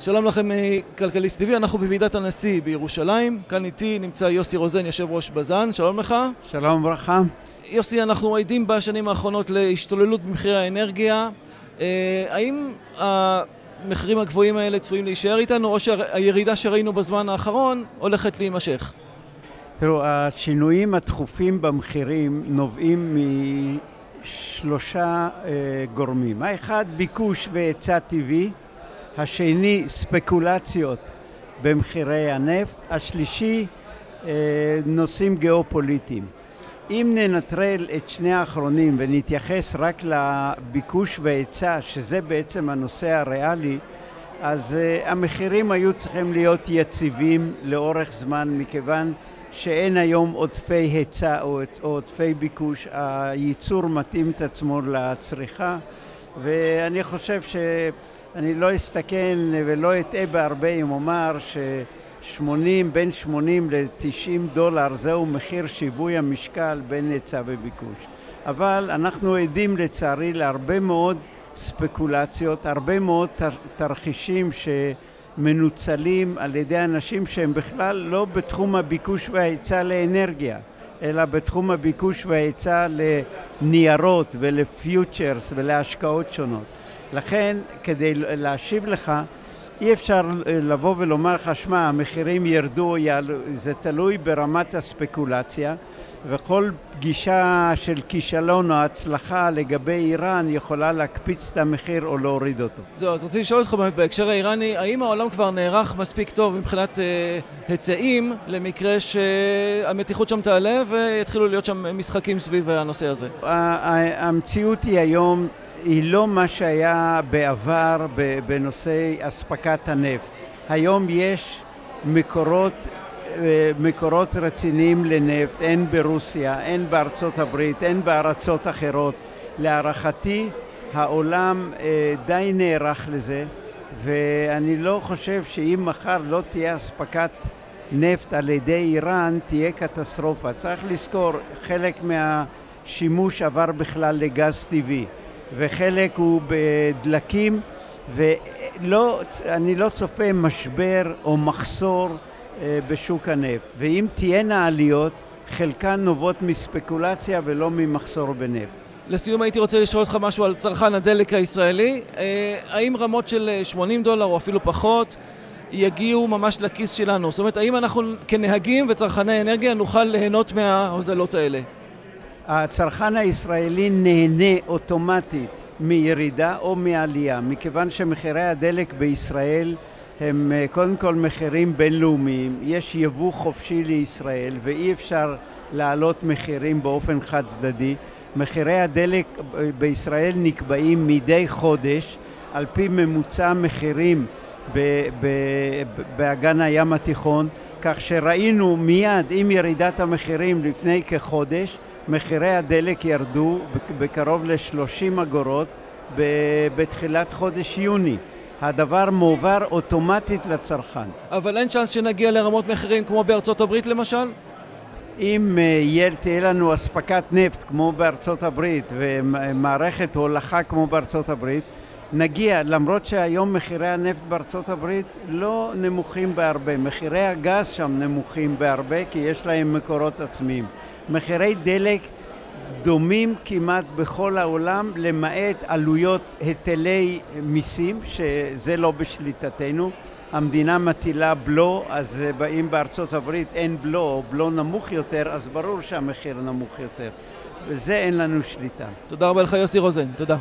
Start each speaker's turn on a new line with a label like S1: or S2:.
S1: שלום לכם מכלכליסט TV, אנחנו בוועידת הנשיא בירושלים. כאן איתי נמצא יוסי רוזן, יושב ראש בז"ן, שלום לך.
S2: שלום וברכה.
S1: יוסי, אנחנו עדים בשנים האחרונות להשתוללות במחירי האנרגיה. אה, האם המחירים הגבוהים האלה צפויים להישאר איתנו, או שהירידה שראינו בזמן האחרון הולכת להימשך?
S2: תראו, השינויים התכופים במחירים נובעים משלושה אה, גורמים. האחד, ביקוש והיצע טבעי. השני, ספקולציות במחירי הנפט. השלישי, אה, נושאים גיאופוליטיים. אם ננטרל את שני האחרונים ונתייחס רק לביקוש והיצע, שזה בעצם הנושא הריאלי, אז uh, המחירים היו צריכים להיות יציבים לאורך זמן, מכיוון שאין היום עודפי היצע או, או עודפי ביקוש, הייצור מתאים את עצמו לצריכה, ואני חושב שאני לא אסתכן ולא אטעה בהרבה אם אומר ש... 80, בין 80 ל-90 דולר זהו מחיר שיווי המשקל בין היצע וביקוש. אבל אנחנו עדים לצערי להרבה מאוד ספקולציות, הרבה מאוד תרחישים שמנוצלים על ידי אנשים שהם בכלל לא בתחום הביקוש וההיצע לאנרגיה, אלא בתחום הביקוש וההיצע לניירות ולפיוטרס ולהשקעות שונות. לכן, כדי להשיב לך, אי אפשר אה, לבוא ולומר לך, שמע, המחירים ירדו, יעלו, זה תלוי ברמת הספקולציה, וכל פגישה של כישלון או הצלחה לגבי איראן יכולה להקפיץ את המחיר או להוריד אותו.
S1: זהו, אז רציתי לשאול אותך באמת בהקשר האיראני, האם העולם כבר נערך מספיק טוב מבחינת אה, היצעים למקרה שהמתיחות שם תעלה ויתחילו להיות שם משחקים סביב הנושא הזה?
S2: המציאות היא היום היא לא מה שהיה בעבר בנושא אספקת הנפט. היום יש מקורות, אה, מקורות רציניים לנפט, הן ברוסיה, הן בארצות הברית, הן בארצות אחרות. להערכתי העולם אה, די נערך לזה ואני לא חושב שאם מחר לא תהיה אספקת נפט על ידי איראן תהיה קטסטרופה. צריך לזכור, חלק מהשימוש עבר בכלל לגז טבעי. וחלק הוא בדלקים ואני לא צופה משבר או מחסור אה, בשוק הנפט ואם תהיינה עליות חלקן נובעות מספקולציה ולא ממחסור בנפט.
S1: לסיום הייתי רוצה לשאול אותך משהו על צרכן הדלק הישראלי אה, האם רמות של 80 דולר או אפילו פחות יגיעו ממש לכיס שלנו? זאת אומרת האם אנחנו כנהגים וצרכני אנרגיה נוכל ליהנות מההוזלות האלה?
S2: הצרכן הישראלי נהנה אוטומטית מירידה או מעלייה, מכיוון שמחירי הדלק בישראל הם אה, קודם כל מחירים בינלאומיים, יש יבוא חופשי לישראל ואי אפשר להעלות מחירים באופן חד צדדי. מחירי הדלק בישראל נקבעים מדי חודש על פי ממוצע מחירים באגן הים התיכון, כך שראינו מיד עם ירידת המחירים לפני כחודש מחירי הדלק ירדו בקרוב ל-30 אגורות בתחילת חודש יוני. הדבר מועבר אוטומטית לצרכן.
S1: אבל אין צ'אנס שנגיע לרמות מחירים כמו בארצות הברית למשל?
S2: אם אה, תהיה לנו אספקת נפט כמו בארצות הברית ומערכת הולכה כמו בארצות הברית, נגיע, למרות שהיום מחירי הנפט בארצות הברית לא נמוכים בהרבה, מחירי הגז שם נמוכים בהרבה כי יש להם מקורות עצמיים. מחירי דלק דומים כמעט בכל העולם למעט עלויות היטלי מיסים שזה לא בשליטתנו המדינה מטילה בלו אז אם בארצות הברית אין בלו או בלו נמוך יותר אז ברור שהמחיר נמוך יותר וזה אין לנו שליטה.
S1: תודה רבה לך יוסי רוזן, תודה.